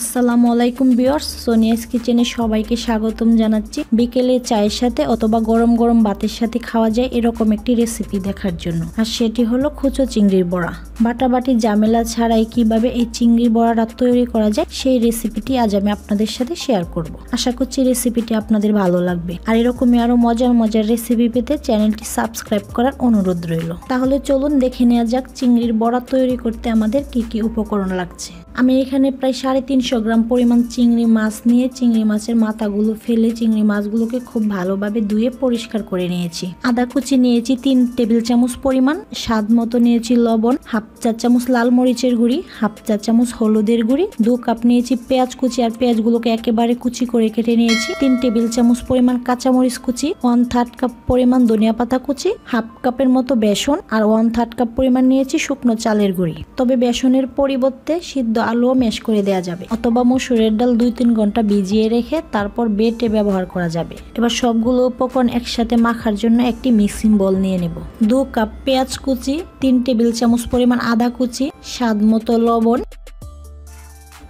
আসসালামু আলাইকুম বিয়ার্স সোনিয়াস কিচেনে সবাইকে স্বাগতম জানাচ্ছি। বিকেলে চায়ের সাথে অথবা গরম গরম ভাতের সাথে খাওয়া যায় এরকম একটি রেসিপি দেখার জন্য। আর সেটি হলো খুচো চিংড়ির বড়া। বাটাবাটি ঝামেলা ছাড়াই কীভাবে এই চিংড়ির বড়াটা তৈরি করা যায়, সেই রেসিপিটি আজ আমি আপনাদের সাথে শেয়ার করব। আশা করছি রেসিপিটি আপনাদের ভালো লাগবে। আর এরকমই আরও মজার মজার রেসিপি পেতে চ্যানেলটি সাবস্ক্রাইব করার অনুরোধ রইল। তাহলে চলুন দেখে নেওয়া যাক চিংড়ির বড়া তৈরি করতে আমাদের কি কি উপকরণ লাগছে। আমি এখানে প্রায় সাড়ে তিনশো গ্রাম পরিমাণ চিংড়ি মাছ নিয়ে চিংড়ি মাছের মাথাগুলো ফেলে চিংড়ি মাছগুলোকে খুব ভালোভাবে ধুয়ে পরিষ্কার করে নিয়েছি। আদা কুচি নিয়েছি তিন টেবিল চামচ পরিমাণ, স্বাদ মতো নিয়েছি লবণ, হাফ চা চামচ লাল মরিচের গুঁড়ি, হাফ চা চামচ হলুদের গুঁড়ি, দু কাপ নিয়েছি পেঁয়াজ কুচি আর পেঁয়াজগুলোকে একেবারে কুচি করে কেটে নিয়েছি। তিন টেবিল চামচ পরিমাণ কাঁচামরিচ কুচি ওয়ান থার্ড কাপ পরিমাণ ধনিয়া পাতা কুচি হাফ কাপের মতো বেসন আর ওয়ান থার্ড কাপ পরিমাণ নিয়েছি শুকনো চালের গুঁড়ি। তবে বেসনের পরিবর্তে সিদ্ধ আলুও মেশ করে দেওয়া যাবে অথবা মসুরের ডাল দুই তিন ঘণ্টা ভিজিয়ে রেখে তারপর বেটে ব্যবহার করা যাবে। এবার সবগুলো উপকরণ একসাথে মাখার জন্য একটি মিক্সিং বল নিয়ে নেব। দু কাপ পেঁয়াজ কুচি, তিন টেবিল চামচ পরিমাণ আদা কুচি, স্বাদ মতো লবণ,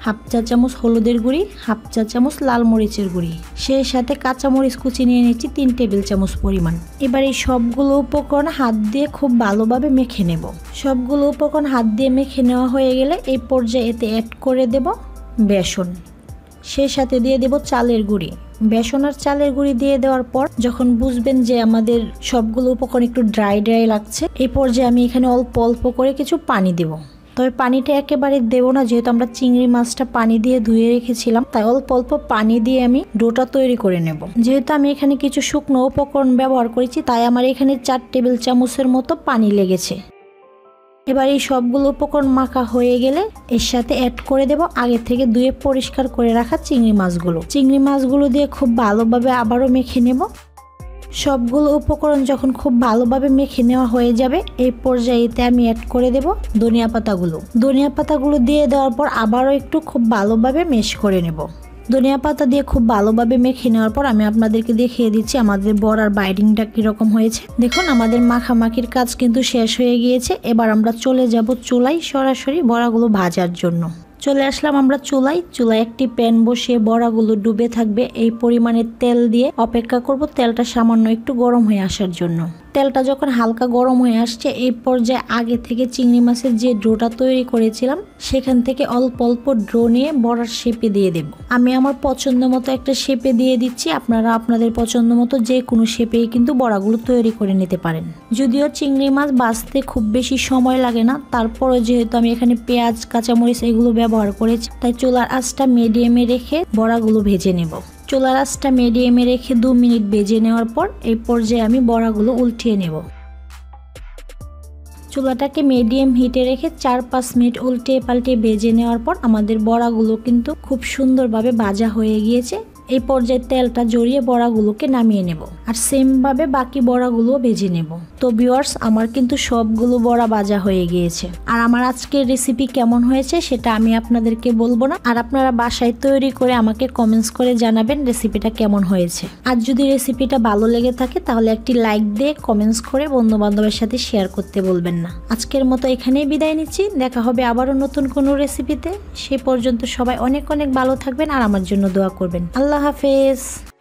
হাফ চা চামচ হলুদের গুঁড়ি, হাফ চা চামচ লাল মরিচের গুঁড়ি। সেই সাথে কাঁচা মরিচ কুচি নিয়ে নিচ্ছি তিন টেবিল চামচ পরিমাণ। এবার এই সবগুলো উপকরণ হাত দিয়ে খুব ভালোভাবে মেখে নেব। সবগুলো উপকরণ হাত দিয়ে মেখে নেওয়া হয়ে গেলে এই পর্যায়ে এতে অ্যাড করে দেব বেসন। সেই সাথে দিয়ে দেব চালের গুঁড়ি। বেসন আর চালের গুঁড়ি দিয়ে দেওয়ার পর যখন বুঝবেন যে আমাদের সবগুলো উপকরণ একটু ড্রাই ড্রাই লাগছে, এই পর্যায়ে আমি এখানে অল্প অল্প করে কিছু পানি দেবো। তবে পানিটা একেবারে দেবো না, যেহেতু আমরা চিংড়ি মাছটা পানি দিয়ে ধুয়ে রেখেছিলাম, তাই অল্প অল্প পানি দিয়ে আমি ডোটা তৈরি করে নেব। যেহেতু আমি এখানে কিছু শুকনো উপকরণ ব্যবহার করেছি, তাই আমার এখানে চার টেবিল চামচের মতো পানি লেগেছে। এবার এই সবগুলো উপকরণ মাখা হয়ে গেলে এর সাথে অ্যাড করে দেব আগে থেকে ধুয়ে পরিষ্কার করে রাখা চিংড়ি মাছগুলো। চিংড়ি মাছগুলো দিয়ে খুব ভালোভাবে আবারও মেখে নেব। সবগুলো উপকরণ যখন খুব ভালোভাবে মেখে নেওয়া হয়ে যাবে, এই পর্যায়েতে আমি অ্যাড করে দেব ধনিয়া পাতাগুলো। ধনিয়া পাতাগুলো দিয়ে দেওয়ার পর আবারও একটু খুব ভালোভাবে মেশ করে নেব। ধনিয়া পাতা দিয়ে খুব ভালোভাবে মেখে নেওয়ার পর আমি আপনাদেরকে দেখিয়ে দিচ্ছি আমাদের বড়ার বাইডিংটা কীরকম হয়েছে। দেখুন, আমাদের মাখামাখির কাজ কিন্তু শেষ হয়ে গিয়েছে। এবার আমরা চলে যাব চুলাই সরাসরি বড়াগুলো ভাজার জন্য। চলে আসলাম আমরা চুলাই চুলায় একটি প্যান বসিয়ে বড়াগুলো ডুবে থাকবে। এই পরিমাণে তেল দিয়ে অপেক্ষা করব। তেলটা সামান্য একটু গরম হয়ে আসার জন্য। তেলটা যখন হালকা গরম হয়ে আসছে, এই পর্যায়ে আগে থেকে চিংড়ি মাছের যে ডোটা তৈরি করেছিলাম, সেখান থেকে অল্প অল্প ড্রো নিয়ে বড়ার শেপে দিয়ে দেব। আমি আমার পছন্দ মতো একটা শেপে দিয়ে দিচ্ছি, আপনারা আপনাদের পছন্দ মতো যে কোনো শেপেই কিন্তু বড়াগুলো তৈরি করে নিতে পারেন। যদিও চিংড়ি মাছ বাঁচতে খুব বেশি সময় লাগে না, তারপরও যেহেতু আমি এখানে পেঁয়াজ, কাঁচামরিচ এগুলো ব্যবহার করেছি, তাই চুলার আঁচটা মিডিয়ামে রেখে বড়াগুলো ভেজে নেব। চুলার আঁচটা মিডিয়ামে রেখে দু মিনিট ভেজে নেওয়ার পর এই পর্যায়ে আমি বড়াগুলো উল্টিয়ে নেব। চুলাটাকে মিডিয়াম হিটে রেখে চার পাঁচ মিনিট উল্টে পাল্টে ভেজে নেওয়ার পর আমাদের বড়াগুলো কিন্তু খুব সুন্দরভাবে ভাজা হয়ে গিয়েছে। এই পর্যায়ে তেলটা জড়িয়ে বড়াগুলোকে নামিয়ে নেব আর সেমভাবে বাকি বড়াগুলোও ভেজে নেব। তো ভিওয়ার্স আমার কিন্তু সবগুলো বড়া ভাজা হয়ে গিয়েছে। আর আমার আজকের রেসিপি কেমন হয়েছে সেটা আমি আপনাদেরকে বলব না। আর আপনারা বাসায় তৈরি করে আমাকে কমেন্টস করে জানাবেন রেসিপিটা কেমন হয়েছে। আর যদি রেসিপিটা ভালো লেগে থাকে, তাহলে একটি লাইক দিয়ে কমেন্টস করে বন্ধু বান্ধবের সাথে শেয়ার করতে বলবেন না। আজকের মতো এখানেই বিদায় নিচ্ছি। দেখা হবে আবারও নতুন কোনো রেসিপিতে সে পর্যন্ত সবাই অনেক অনেক ভালো থাকবেন আর আমার জন্য দোয়া করবেন। আল্লাহ Allah Hafiz.